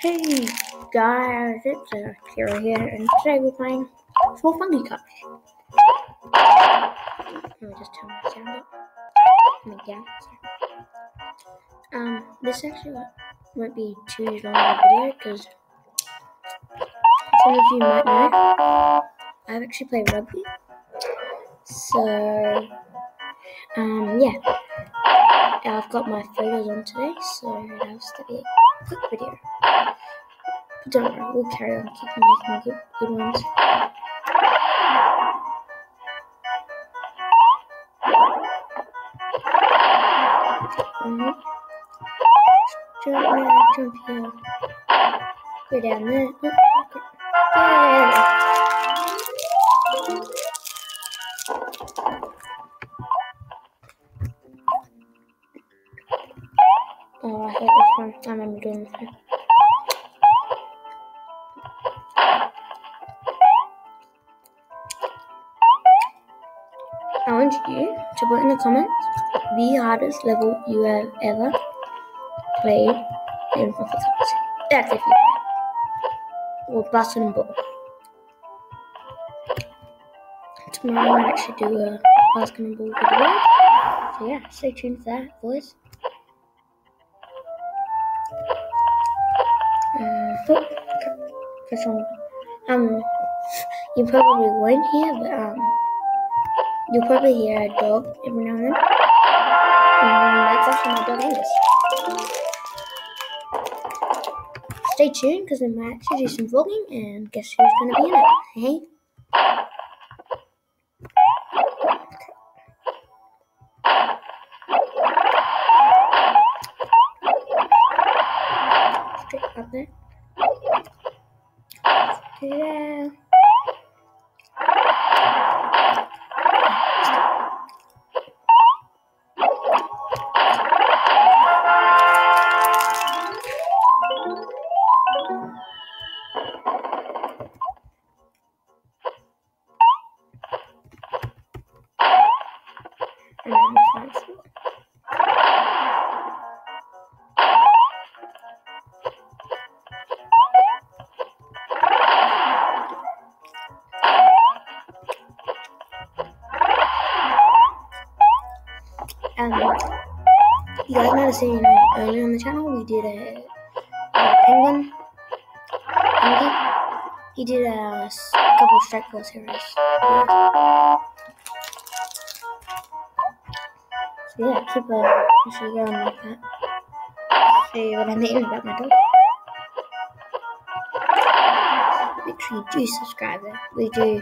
Hey guys, it's uh, Kira here, and today we're playing Small Funky Karts. Let me just turn my sound up. Um, this actually won't be too long of a video because some of you might know I've actually played rugby. So, um, yeah, I've got my photos on today, so it has to be a quick video. But don't worry, we'll carry on keeping making good, good ones. Mhm. Jump there, jump here. Go down there. Okay. Oh, I hate this. I remember doing this. I want you to put in the comments the hardest level you have ever played in Funky Karts. That's if you play. Or Button Ball. Tomorrow I might actually do a basketball video. So yeah, stay tuned for that, boys. First one. Um, you probably won't hear, but um, you'll probably hear a dog every now and then. Um, that's actually my dog Angus. Stay tuned because we might actually do some vlogging, and guess who's going to be in it? Hey. Straight up there. Yeah. And then the front You guys might have seen earlier on the channel we did a, a penguin. He did a couple of strike ball series. So yeah, keep a make sure you go on like that. See what I mean about my dog. Make sure you do subscribe there. We do.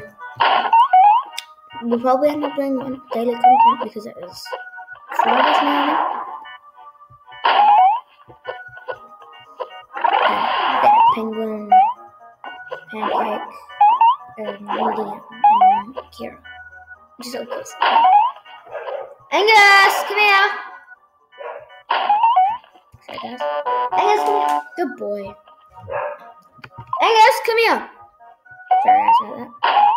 We'll probably end up doing daily content because it is I. Yeah, yeah, penguin, pancake, and Woody, and Kira. Which is so close. Angus, come here. Sorry, guys. Angus, come here. Good boy. Angus, come here. Sorry, guys, about that.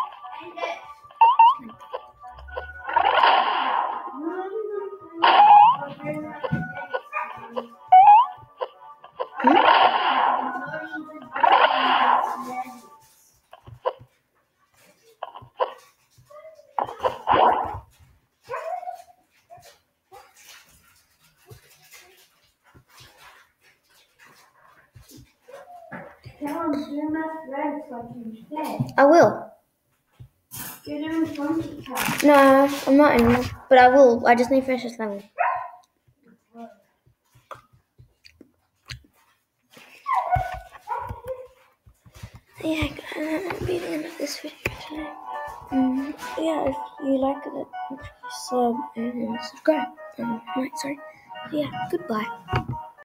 Come on, do my friends so I will. You're doing funky. No, I'm not anymore. But I will. I just need to finish this level. Yeah, guys, that'll be the end of this video today. Um, yeah, if you like it, sub and subscribe. Um, right, sorry. Yeah, goodbye.